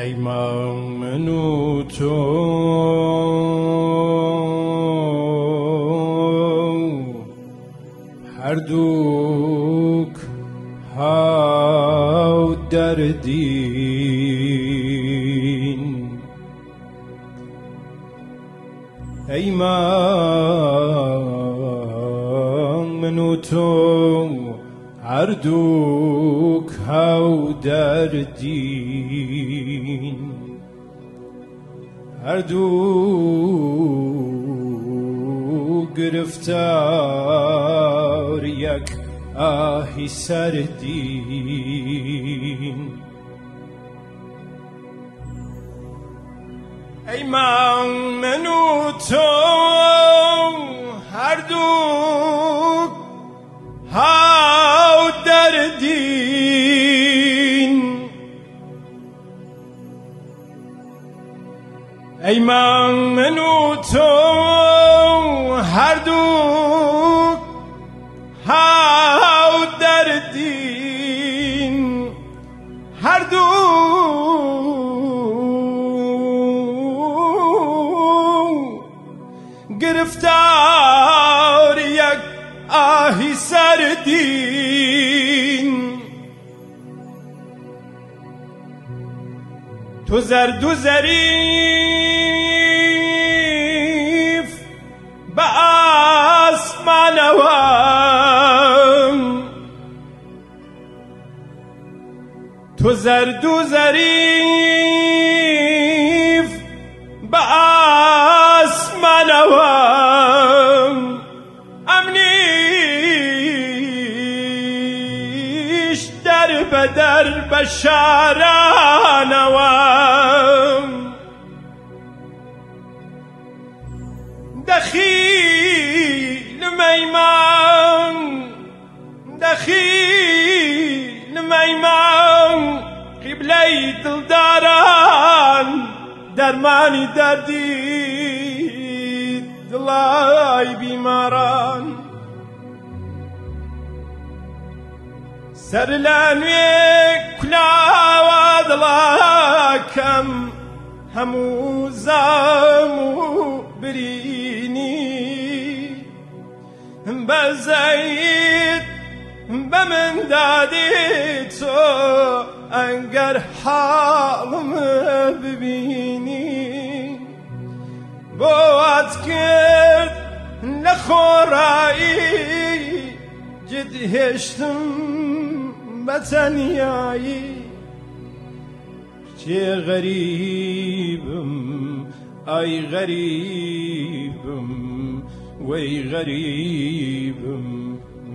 ای من و تو هر دوک ها دردین ای من و تو هر دوک ها دردین هر دو گرفتار یک آهی سردین ای من من و تو هر دو ها دردین ای من من و تو هر دو ها دردین هر دو گرفتار یک آهی سردین تو زرد و ظریف تو زرد و ظریف به آسمانوام امنیش در بدر بشارانوام دلداران درمانی دردی دلای بیماران. سر لە نوێ کولاوە دڵاکەم هەموو زام و برینی. بزید بمن من دادی تو أنقر حالم ببيني بواتكر لخورائي جد هشتم بتنياي. چه غريبم أي غريبم وي غريبم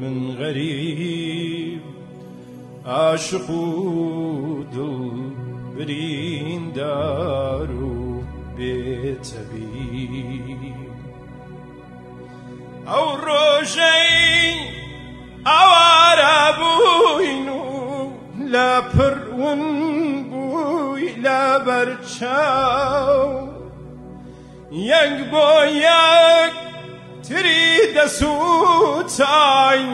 من غريب. عاشق و دڵ بریندار و بێتەبی ئەو ڕۆژەی ئەوارە بووین و لە پڕون بووی لە بەرچاو. یەک بۆ یەک تری دەسووتین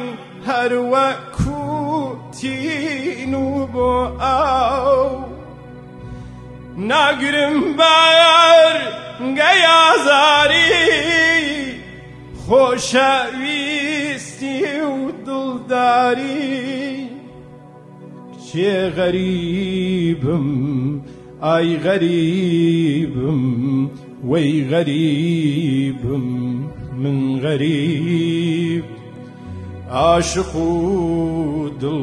هەروەکوتین و بۆ ئاو. ناگرم بەر گەیازاری خۆشەویستی و دڵداری. چێ غەریبم؟ ئای غەریبم وەی غەریبم من غەریب. عاشق و دڵ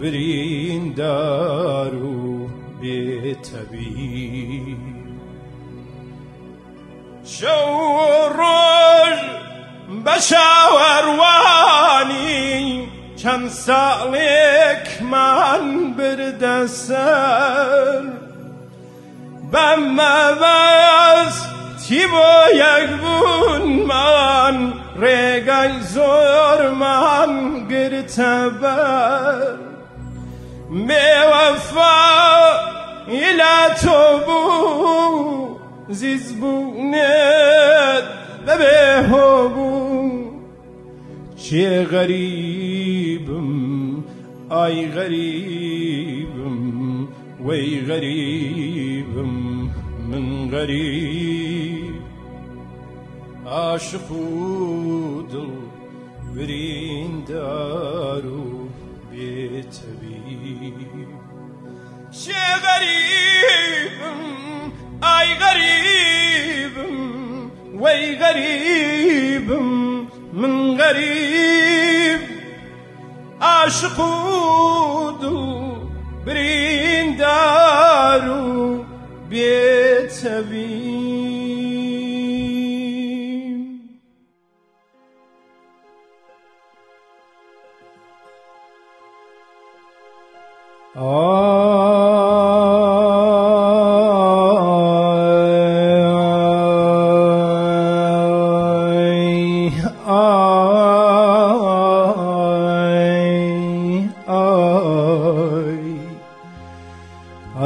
بریندار و بێتەبی شەو ڕۆژ بە شاوەڕوانی چەند ساڵێکمان بردەسەر بەمەبەستی بۆ یەکبوونمان ڕێگەی زۆرمان گرتە بەر بێوەفا ئیلا تۆ بوو زیز بوونێت بەبێ هۆ بوو چێ غەریبم ئای غەریبم وی غریبم من غریب. عاشق و دل بریندار و بیتبیب چه غریبم ای غریبم وی غریبم من غریب. عاشق و دل بریندار بیتبیب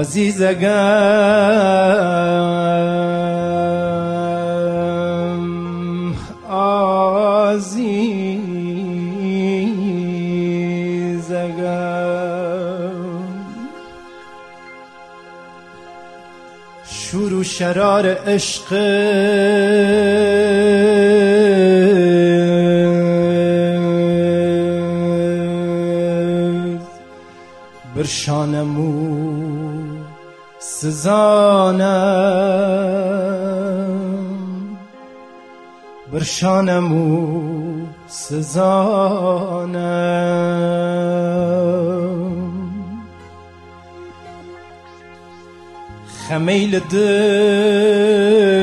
عزیزگم. عزیزگم. شور و شرار عشق. بر شانمو سزانم. بر شانمو سزانم. خمیل دل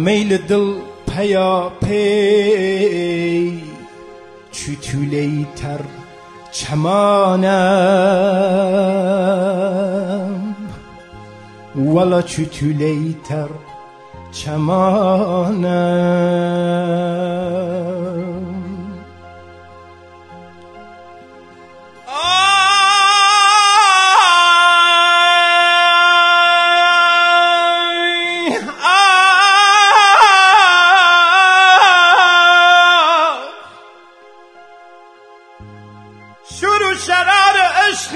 خمیل دل پیا پی. چوتولی تر چمانم. ولا چوتولی تر چمانم. شروع شرار عشق.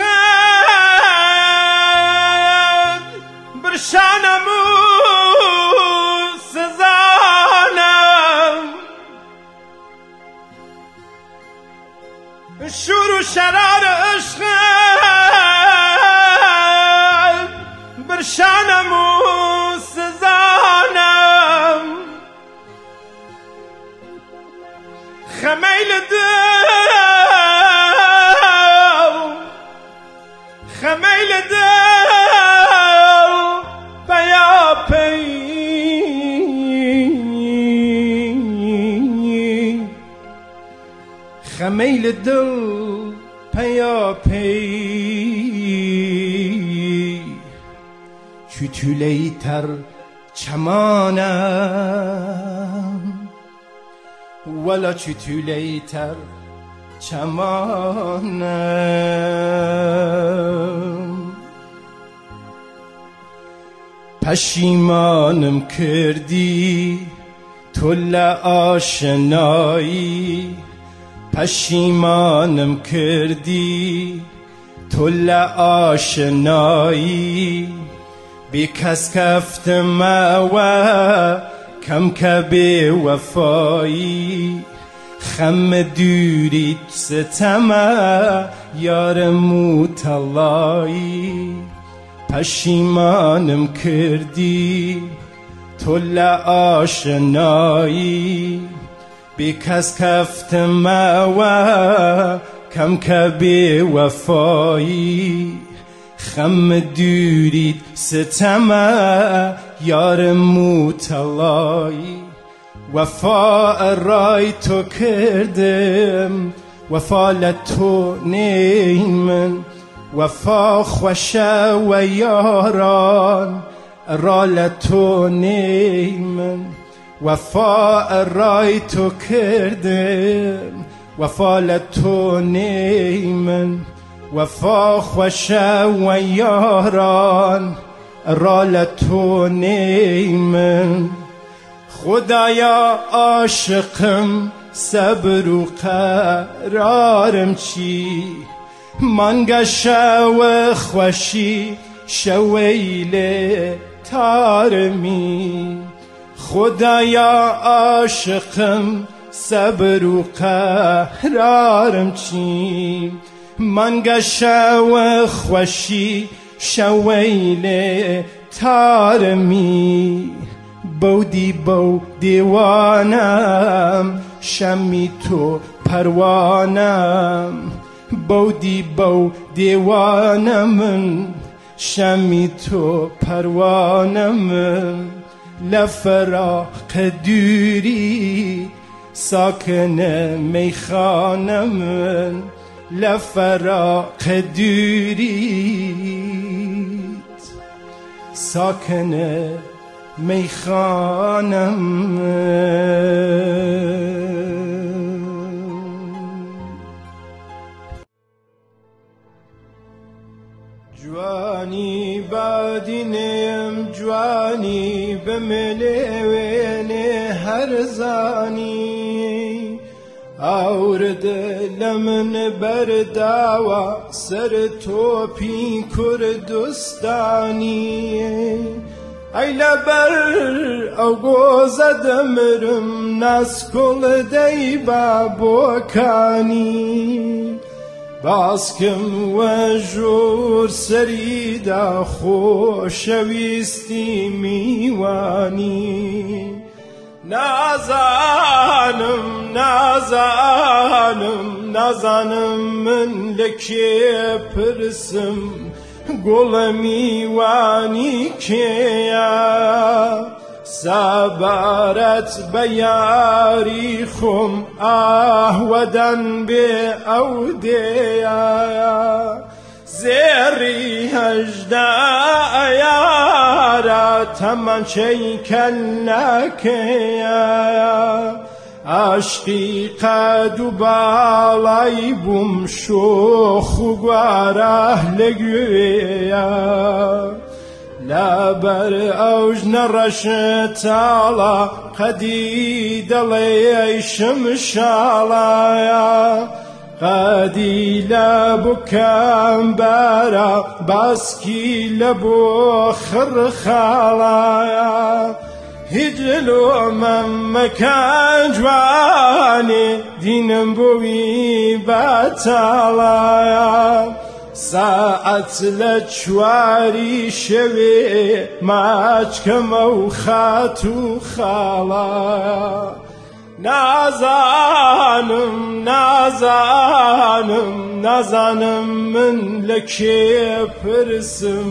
بر شانمو سزانم. شروع شرار عشق. بر شانمو سزانم. خمیل دل خمیل دل بیا پی خمیل دل پیا پی چوتولی تر چمانم ولا چوتولی تر چمانم پشیمانم کردی تو آشنایی پشیمانم کردی تو آشنایی بی کس کفتم و کم که بی وفایی. خم دوریت ستم یار موتلایی. پشیمانم کردی تو آشنایی. بی کس کفتم و کم که بی وفایی. خم دوریت ستم یار موتلایی. وفا رای کردم. وفا لتو نیمن. وفا خوشه و یاران. را لتو نیمن. وفا رای تو کردم. وفا لتو نیمن. وفا خوشه و یاران. رالتو نیمن. خدایا عاشقم صبر و قرارم چی؟ مانگا شو خوشی شویل تارمی. خدایا عاشقم صبر و قرارم چی؟ مانگا شو خوشی شویل تارمی. بودی بو دیوانم شمی تو پروانم. بودی بو دیوانم شمی تو پروانم. لفراق دوری ساکن میخانم لفراق دوریت ساکن مەیخانم جوانی بادینێم جوانی بمێلێوێنێ هەرزانی ئاورد لە من بەرداوە سەر تۆپی کوردستانی ئەی لەبەر ئەو گۆزە دەمرم ناسکۆڵدەی با بۆکانی. باسکم وە ژۆر سەریدا خۆشەویستی میوانی. نازانم نازانم نازانم من لە کێ پرسم. گوڵەمی وانی کێە سابارەت بە یاری خۆم ئاهوەدەن بێ ئەو دێە زێڕی هەژدا ئەیارە تەمەچەی کەل عشقی قەد و باڵای بووم شۆخ و گوارە لەگوێە. لەبەر ئەوژ نەڕەشە چاڵە قەدی دەڵێ شمشاڵایە قادی لە بکەم بارە باسکی لە بۆ خڕخاڵایە. هیچ لۆمەم مەکان جوانێ دینم بۆوی بەچڵە. ساعت لە چواری شەوێ ماچکەمە و خات و خاڵە نازانم نازانم نازانم من لە کێ پرسم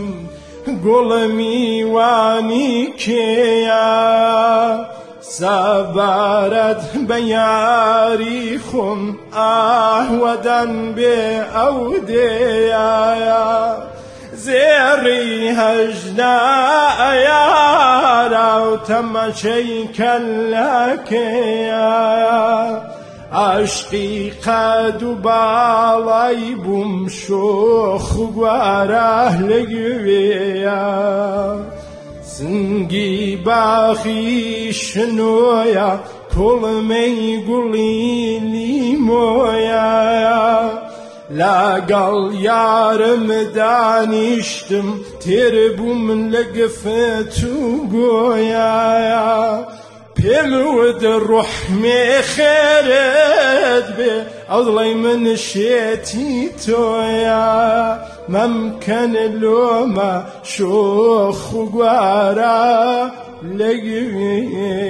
گوڵە میوانی کێیا سەبارەت بە یاری خۆم ئاهوەدەن بێ ئەو دێیە. زێڕی هەژدا ئەیارا و تەمەچەی کەلەکەیە عشقی قەد و باڵای بووم شۆخ و گوارە لەگوێە سنگی باخی شنۆیە کوڵمەی گوڵی لیمۆیە لەگەڵ یارم دانیشتم تێر بوو من لە گەفەت و گۆیە. يمود الروح مخيرت بي. أضلي من شيتي تويا. ممكن اللوم شوخ وقارا لقيا.